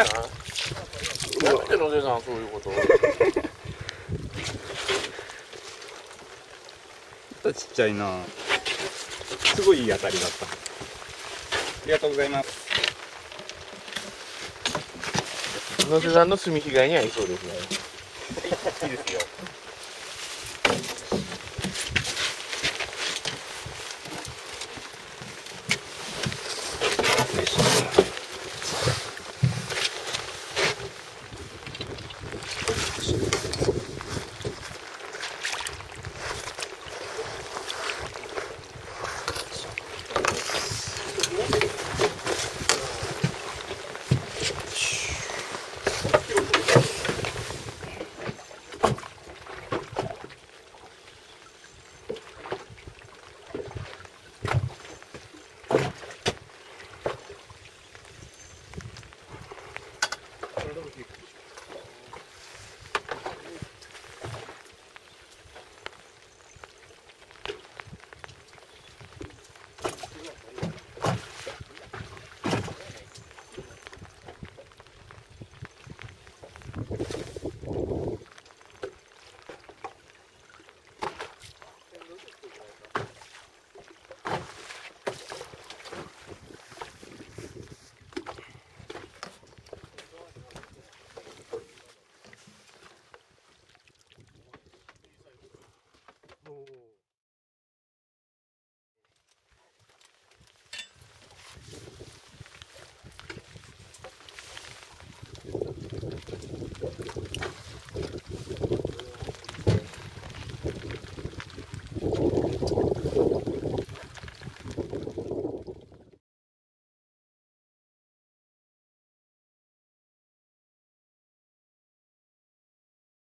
やめて野瀬さんそういうこ とちっちゃいな。すごいいい当たりだった。ありがとうございます。野瀬さんの炭被害に遭いそうですね。いいですよ Gracias.